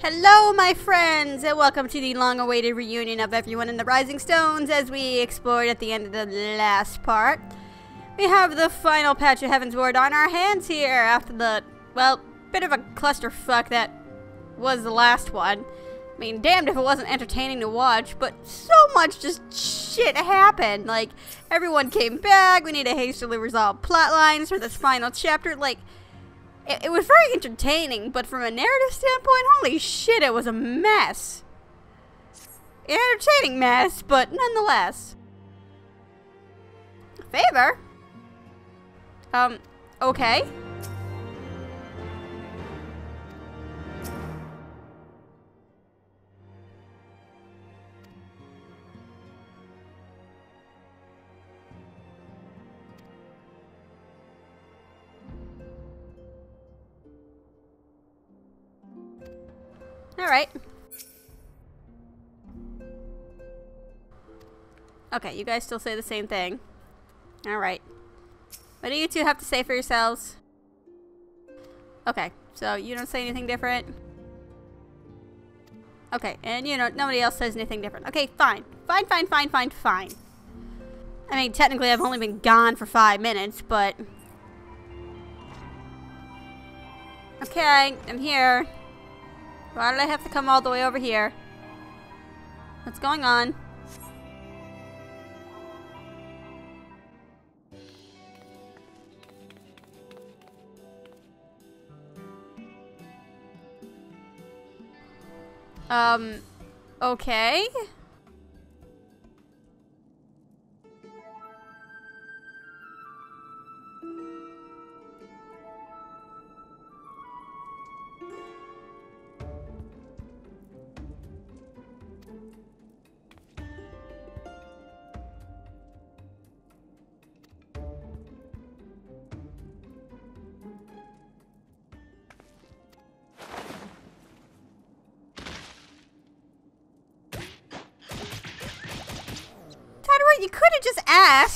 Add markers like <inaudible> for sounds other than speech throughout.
Hello, my friends, and welcome to the long awaited reunion of everyone in the Rising Stones as we explored at the end of the last part. We have the final patch of Heavensward on our hands here after the, well, bit of a clusterfuck that was the last one. I mean, damned if it wasn't entertaining to watch, but so much just shit happened. Like, everyone came back, we need to hastily resolve plot lines for this final chapter. Like, it, it was very entertaining, but from a narrative standpoint, holy shit, it was a mess. An entertaining mess, but nonetheless. Favor? Um, okay. Alright. Okay, you guys still say the same thing. Alright. What do you two have to say for yourselves? Okay, so you don't say anything different? Okay, and you know, nobody else says anything different. Okay, fine. Fine, fine, fine, fine, fine. I mean, technically I've only been gone for five minutes, but... Okay, I'm here. Why did I have to come all the way over here? What's going on? Um, okay. Just asked.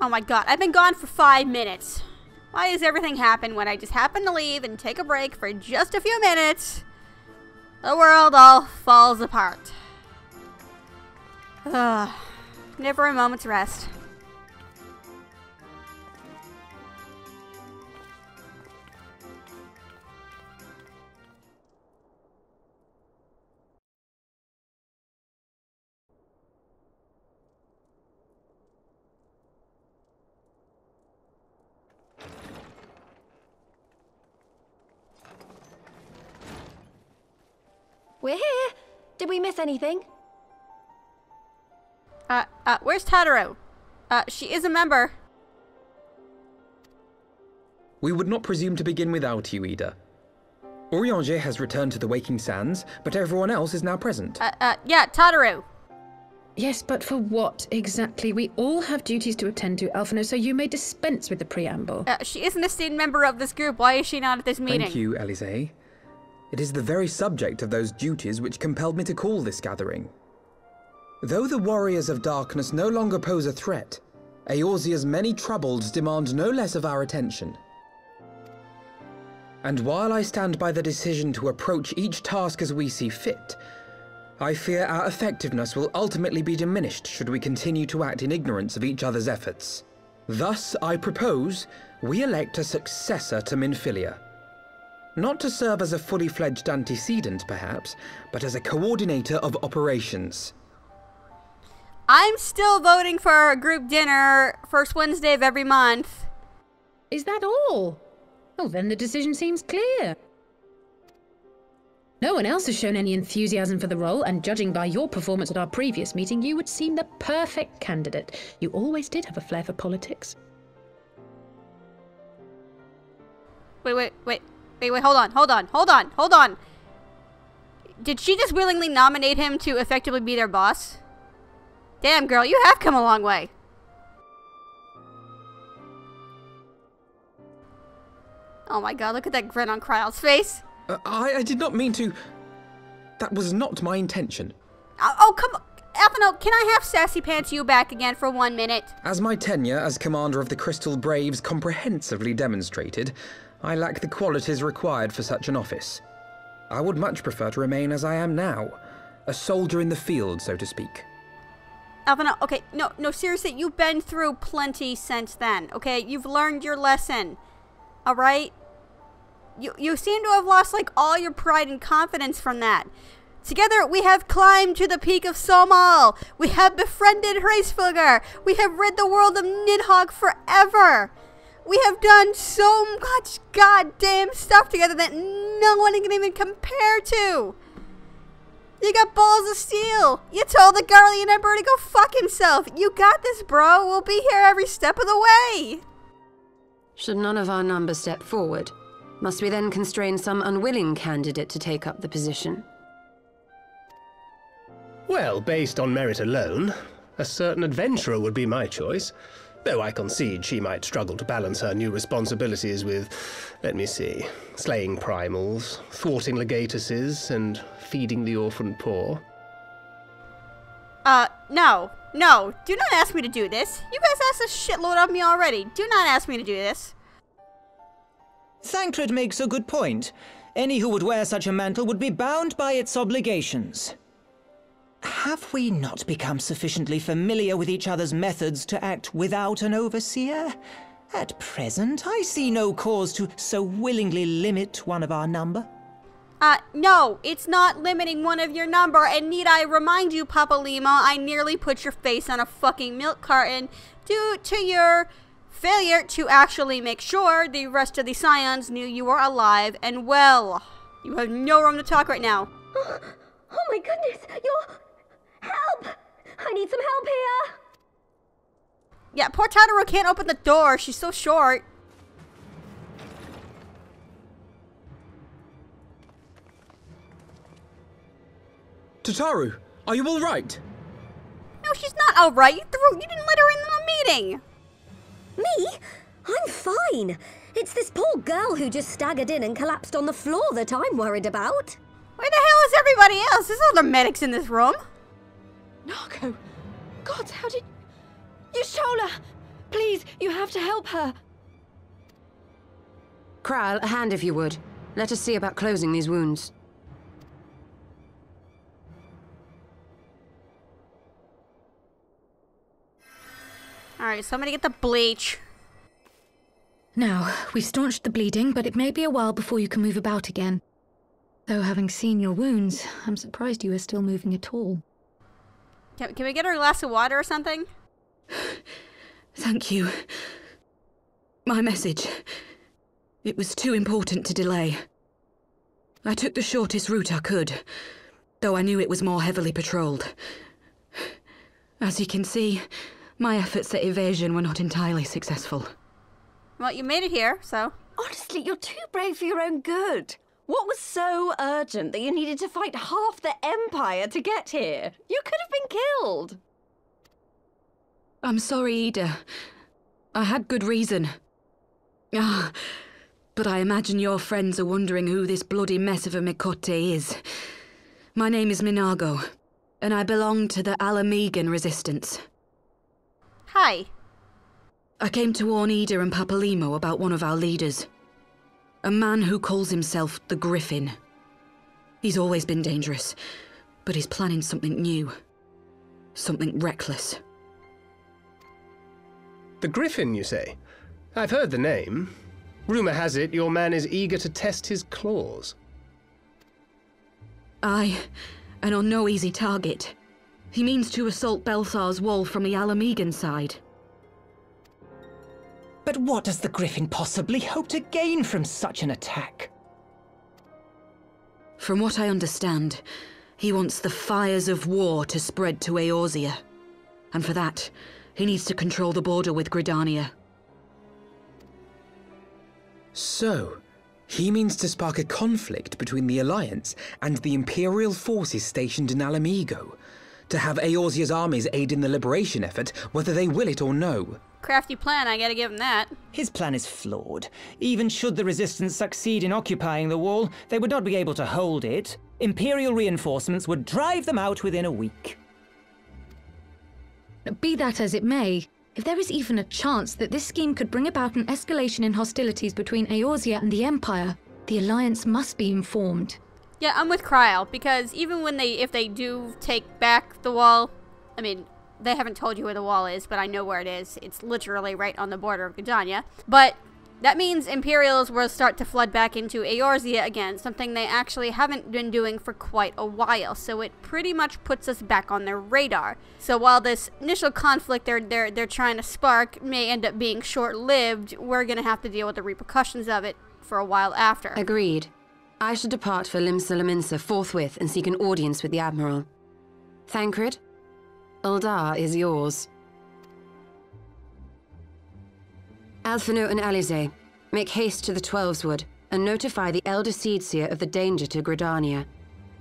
Oh my god, I've been gone for five minutes. Why does everything happen when I just happen to leave and take a break for just a few minutes? The world all falls apart. Ugh. Never a moment's rest. Miss anything? Uh, uh, where's Tataru? Uh, she is a member. We would not presume to begin without you, Yda. Urianger has returned to the Waking Sands, but everyone else is now present. Uh, uh, yeah, Tataru. Yes, but for what exactly? We all have duties to attend to, Alphinaud, so you may dispense with the preamble. Uh, she isn't a student member of this group. Why is she not at this meeting? Thank you, Alisaie. It is the very subject of those duties which compelled me to call this gathering. Though the warriors of darkness no longer pose a threat, Eorzea's many troubles demand no less of our attention. And while I stand by the decision to approach each task as we see fit, I fear our effectiveness will ultimately be diminished should we continue to act in ignorance of each other's efforts. Thus, I propose we elect a successor to Minfilia. Not to serve as a fully fledged antecedent, perhaps, but as a coordinator of operations. I'm still voting for a group dinner first Wednesday of every month. Is that all? Oh, then the decision seems clear. No one else has shown any enthusiasm for the role, and judging by your performance at our previous meeting, you would seem the perfect candidate. You always did have a flair for politics. Wait, wait, wait, wait, wait. Hold on, hold on, hold on, hold on. Did she just willingly nominate him to effectively be their boss? Damn, girl, you have come a long way. Oh my god, look at that grin on Krile's face. Uh, I, I did not mean to. That was not my intention. Oh, oh come on. Alphinaud, can I have Sassy Pants you back again for one minute? As my tenure as commander of the Crystal Braves comprehensively demonstrated, I lack the qualities required for such an office. I would much prefer to remain as I am now, a soldier in the field, so to speak. Alphinaud, okay, no, no, seriously, you've been through plenty since then, okay? You've learned your lesson, alright? You, you seem to have lost, like, all your pride and confidence from that. Together, we have climbed to the peak of Sohm Al. We have befriended Hraesvelgr. We have rid the world of Nidhogg forever. We have done so much goddamn stuff together that no one can even compare to. You got balls of steel. You told the Garlean Emperor to go fuck himself. You got this, bro. We'll be here every step of the way. Should none of our number step forward, must we then constrain some unwilling candidate to take up the position? Well, based on merit alone, a certain adventurer would be my choice. Though I concede she might struggle to balance her new responsibilities with, let me see, slaying primals, thwarting legatuses, and feeding the orphan poor. Uh, no. No. Do not ask me to do this. You guys asked a shitload of me already. Do not ask me to do this. Thancred makes a good point. Any who would wear such a mantle would be bound by its obligations. Have we not become sufficiently familiar with each other's methods to act without an overseer? At present, I see no cause to so willingly limit one of our number. Uh, no, it's not limiting one of your number, and need I remind you, Papalymo, I nearly put your face on a fucking milk carton due to your failure to actually make sure the rest of the Scions knew you were alive and well. You have no room to talk right now. Oh, <gasps> oh my goodness, you're. Help! I need some help here! Yeah, poor Tataru can't open the door. She's so short. Tataru, are you all right? No, she's not alright. You threw. You didn't let her in the meeting. Me? I'm fine. It's this poor girl who just staggered in and collapsed on the floor that I'm worried about. Where the hell is everybody else? There's other medics in this room. Narco! God, how did... You Y'shtola! Please, you have to help her! Krile, a hand if you would. Let us see about closing these wounds. Alright, somebody get the bleach. Now, we've staunched the bleeding, but it may be a while before you can move about again. Though, having seen your wounds, I'm surprised you are still moving at all. Can, can we get her a glass of water or something? <gasps> Thank you. My message. It was too important to delay. I took the shortest route I could, though I knew it was more heavily patrolled. As you can see, my efforts at evasion were not entirely successful. Well, you made it here, so. Honestly, you're too brave for your own good. What was so urgent that you needed to fight half the Empire to get here? You could have been killed. I'm sorry, Yda. I had good reason. Ah, but I imagine your friends are wondering who this bloody mess of a Miqo'te is. My name is M'naago, and I belong to the Ala Mhigan Resistance. Hi. I came to warn Yda and Papalymo about one of our leaders. A man who calls himself the Griffin. He's always been dangerous, but he's planning something new. Something reckless. The Griffin, you say? I've heard the name. Rumour has it your man is eager to test his claws. Aye, and on no easy target. He means to assault Baelsar's wall from the Ala Mhigan side. But what does the Griffin possibly hope to gain from such an attack? From what I understand, he wants the fires of war to spread to Eorzea. And for that, he needs to control the border with Gridania. So, He means to spark a conflict between the Alliance and the Imperial forces stationed in Ala Mhigo. To have Eorzea's armies aid in the liberation effort, whether they will it or no. Crafty plan, I gotta give him that. His plan is flawed. Even should the resistance succeed in occupying the wall, they would not be able to hold it. Imperial reinforcements would drive them out within a week. Be that as it may, if there is even a chance that this scheme could bring about an escalation in hostilities between Eorzea and the Empire, the Alliance must be informed. Yeah, I'm with Krile because even when they, if they do take back the wall, I mean, they haven't told you where the wall is, but I know where it is. It's literally right on the border of Gridania. But that means Imperials will start to flood back into Eorzea again, something they actually haven't been doing for quite a while. So it pretty much puts us back on their radar. So while this initial conflict they're they're they're trying to spark may end up being short-lived, we're gonna have to deal with the repercussions of it for a while after. Agreed. I shall depart for Limsa Lominsa forthwith and seek an audience with the Admiral. Thancred, Ul'dah is yours. Alphinaud and Alisaie, make haste to the Twelveswood and notify the Elder Seedseer of the danger to Gridania.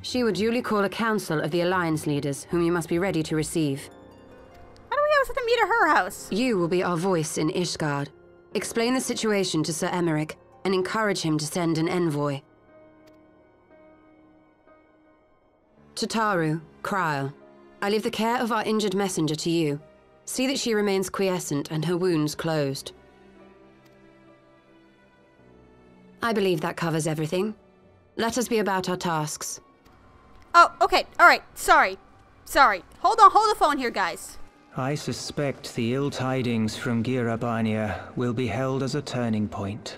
She will duly call a council of the Alliance leaders, whom you must be ready to receive. How do we have to meet at her house? You will be our voice in Ishgard. Explain the situation to Ser Aymeric and encourage him to send an envoy. To Taru, Krile, I leave the care of our injured messenger to you. See that she remains quiescent and her wounds closed. I believe that covers everything. Let us be about our tasks. Oh, okay. All right. Sorry. Sorry. Hold on. Hold the phone here, guys. I suspect the ill tidings from Gyr Abania will be held as a turning point.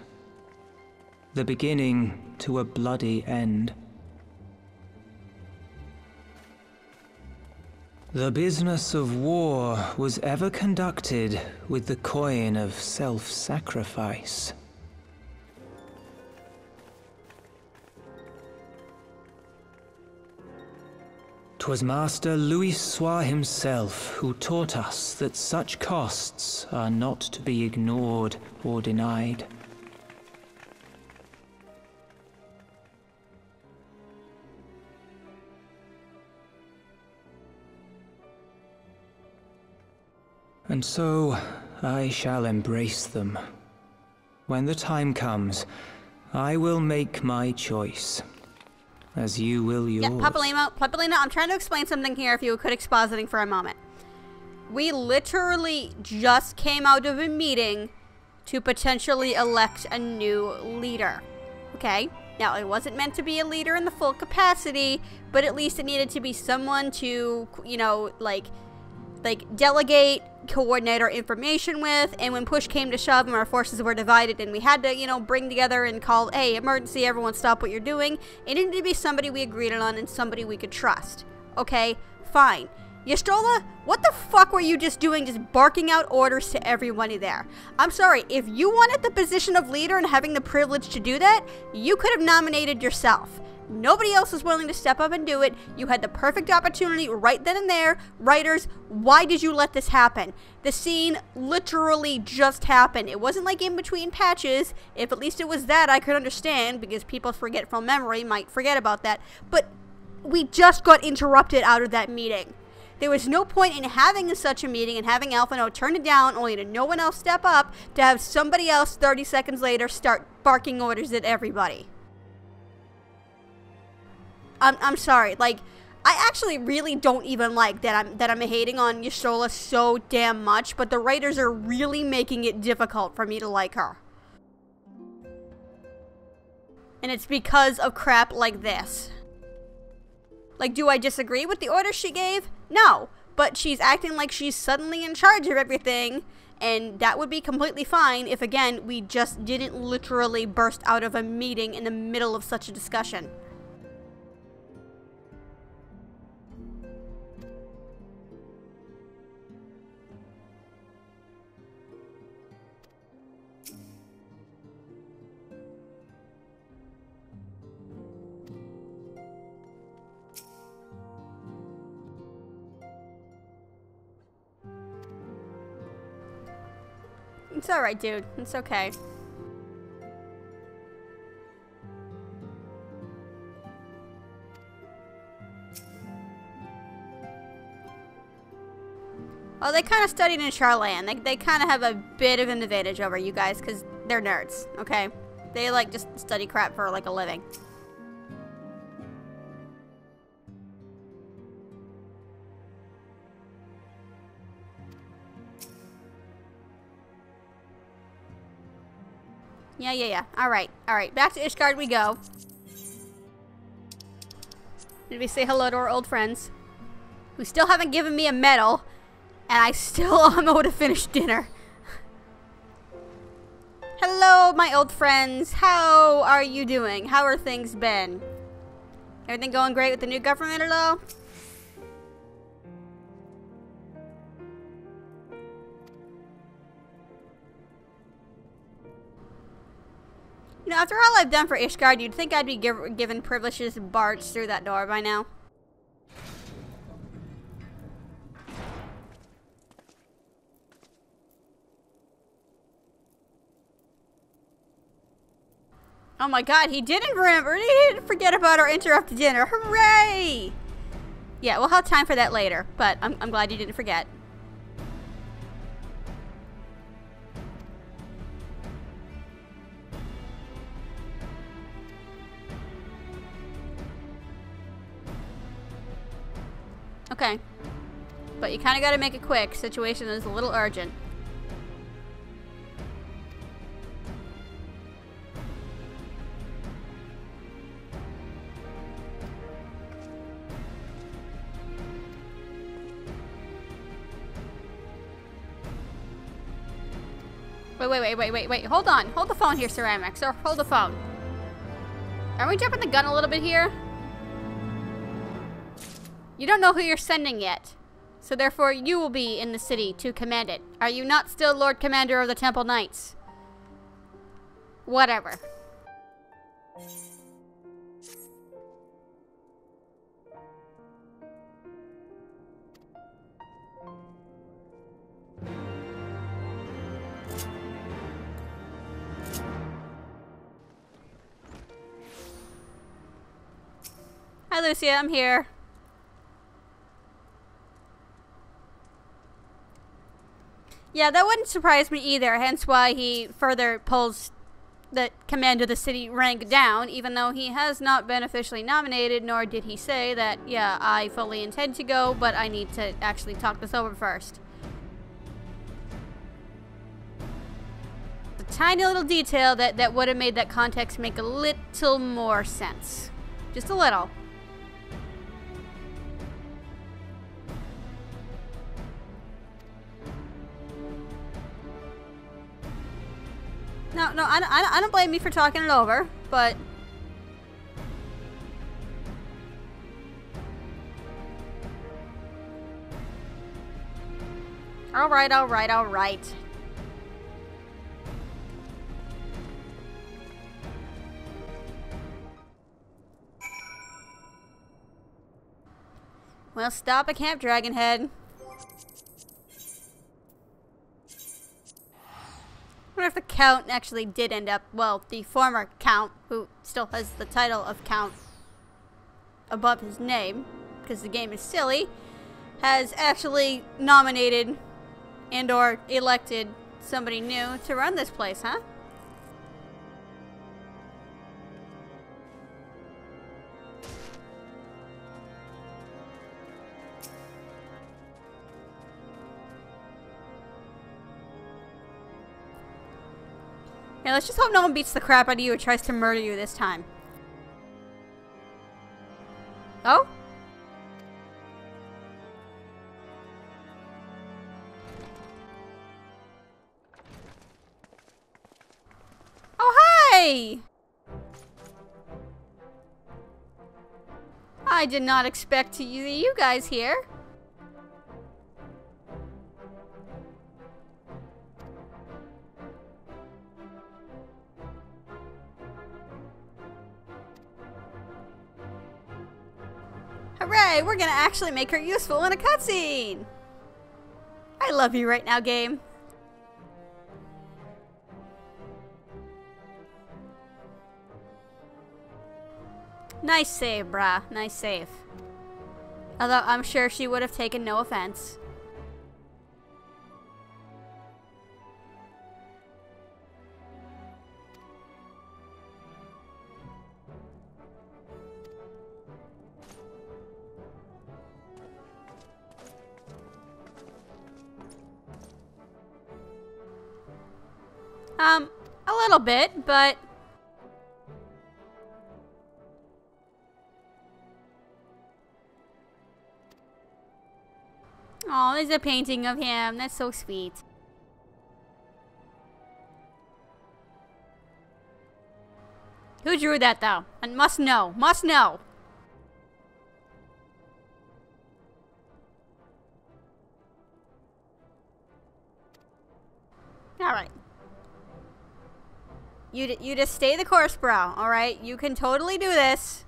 The beginning to a bloody end. The business of war was ever conducted with the coin of self-sacrifice. 'Twas Master Louisoix himself who taught us that such costs are not to be ignored or denied. And so I shall embrace them. When the time comes, I will make my choice. As you will yours. Yeah, Papalima, Papalina, I'm trying to explain something here if you could expositing for a moment. We literally just came out of a meeting to potentially elect a new leader. Okay? Now, it wasn't meant to be a leader in the full capacity, but at least it needed to be someone to, you know, like, like delegate, coordinate our information with, and when push came to shove and our forces were divided and we had to, you know, bring together and call, hey, emergency, everyone stop what you're doing, it needed to be somebody we agreed on and somebody we could trust. Okay? Fine. Y'shtola, what the fuck were you just doing just barking out orders to everybody there? I'm sorry, if you wanted the position of leader and having the privilege to do that, you could have nominated yourself. Nobody else was willing to step up and do it. You had the perfect opportunity right then and there. Writers, why did you let this happen? The scene literally just happened. It wasn't like in between patches. If at least it was that, I could understand because people forget from memory might forget about that. But we just got interrupted out of that meeting. There was no point in having such a meeting and having Alphinaud turn it down only to no one else step up to have somebody else 30 seconds later start barking orders at everybody. I'm, I'm sorry. Like, I actually really don't even like that I'm that I'm hating on Y'shtola so damn much, but the writers are really making it difficult for me to like her. And it's because of crap like this. Like, do I disagree with the order she gave? No. But she's acting like she's suddenly in charge of everything, and that would be completely fine if, again, we just didn't literally burst out of a meeting in the middle of such a discussion. It's alright, dude. It's okay. Oh, they kind of studied in Sharlayan. They, they kind of have a bit of an advantage over you guys because they're nerds, okay? They, like, just study crap for, like, a living. Yeah, yeah, yeah. Alright, alright. Back to Ishgard we go. Did we say hello to our old friends? Who still haven't given me a medal. And I still <laughs> am able to finish dinner. hello, my old friends. How are you doing? How are things been? Everything going great with the new government at all? You know, after all I've done for Ishgard, you'd think I'd be give given privileges to barge through that door by now. Oh my god, he didn't remember. He didn't forget about our interrupted dinner. Hooray! Yeah, we'll have time for that later, but I'm, I'm glad you didn't forget. Okay. But you kind of got to make it quick. Situation is a little urgent. Wait, wait, wait, wait, wait, wait. Hold on. Hold the phone here, Ceramics. Or hold the phone. Are we jumping the gun a little bit here? You don't know who you're sending yet. So therefore, you will be in the city to command it. Are you not still Lord Commander of the Temple Knights? Whatever. Hi, Lucia. I'm here. Yeah, that wouldn't surprise me either, hence why he further pulls the command of the city rank down, even though he has not been officially nominated, nor did he say that, yeah, I fully intend to go, but I need to actually talk this over first. The tiny little detail that, that would have made that context make a little more sense. Just a little. No, no, I, I, I don't blame you for talking it over, but... Alright, alright, alright. Well, stop a Camp Dragonhead. Count actually did end up, well, the former Count, who still has the title of Count above his name, because the game is silly, has actually nominated and or elected somebody new to run this place, huh? Yeah, let's just hope no one beats the crap out of you or tries to murder you this time. Oh? Oh, hi! I did not expect to see you guys here. Gonna actually make her useful in a cutscene! I love you right now, game. Nice save, brah. Nice save. Although I'm sure she would have taken no offense. Um, a little bit, but Oh, there's a painting of him. That's so sweet. Who drew that, though? And must know. Must know. You, you just stay the course, bro. Alright? You can totally do this.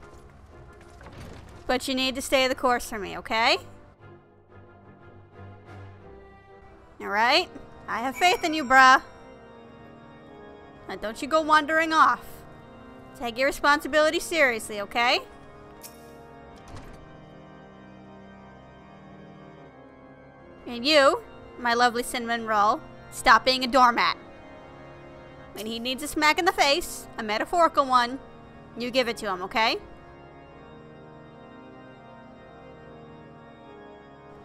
But you need to stay the course for me, okay? Alright? I have faith in you, bruh. Now don't you go wandering off. Take your responsibility seriously, okay? And you, my lovely cinnamon roll, stop being a doormat. When he needs a smack in the face, a metaphorical one, you give it to him, okay?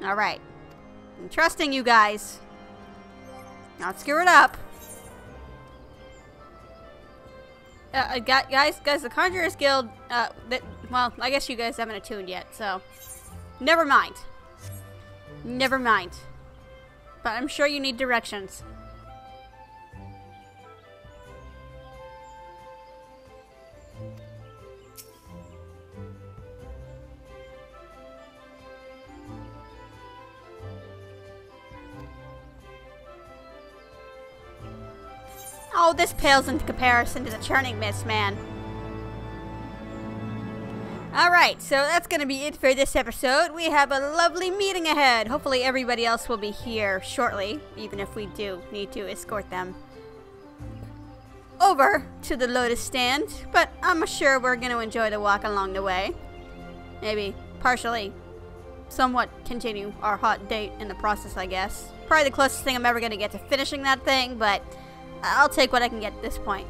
Alright. I'm trusting you guys. Not screw it up. Uh, uh guys, guys, the Conjurers Guild, uh, that, well, I guess you guys haven't attuned yet, so, never mind. Never mind. But I'm sure you need directions. Oh, this pales in comparison to the churning mist, man. Alright, so that's going to be it for this episode. We have a lovely meeting ahead. Hopefully everybody else will be here shortly, even if we do need to escort them over to the Lotus stand. But I'm sure we're going to enjoy the walk along the way. Maybe partially, somewhat continue our hot date in the process, I guess. Probably the closest thing I'm ever going to get to finishing that thing, but I'll take what I can get at this point.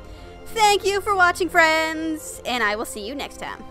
Thank you for watching, friends, and I will see you next time.